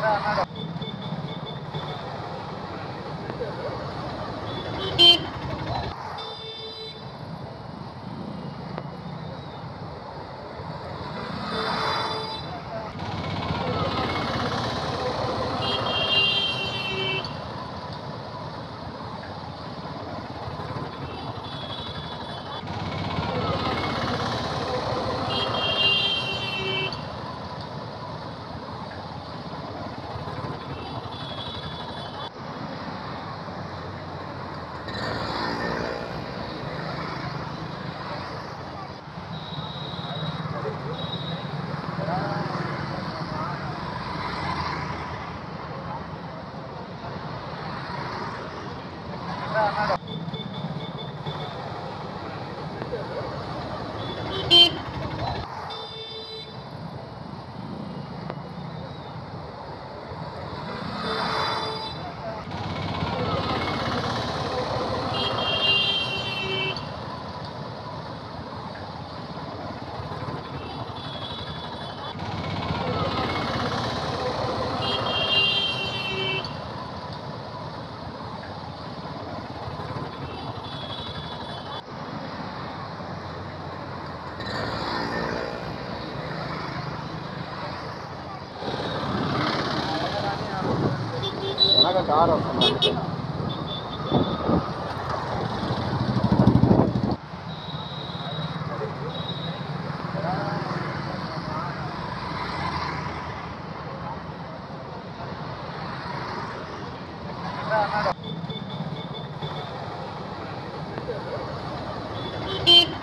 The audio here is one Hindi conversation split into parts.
Thank you. लगातार और समाज Beep.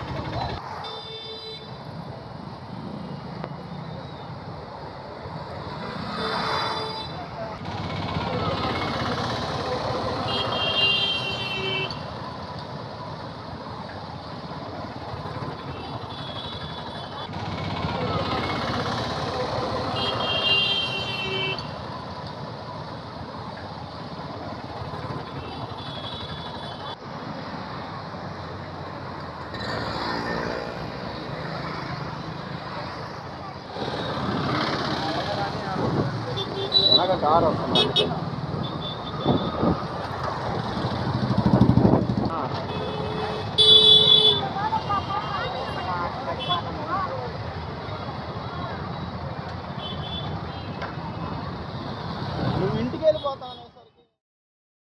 వెనక కారు వస్తుంది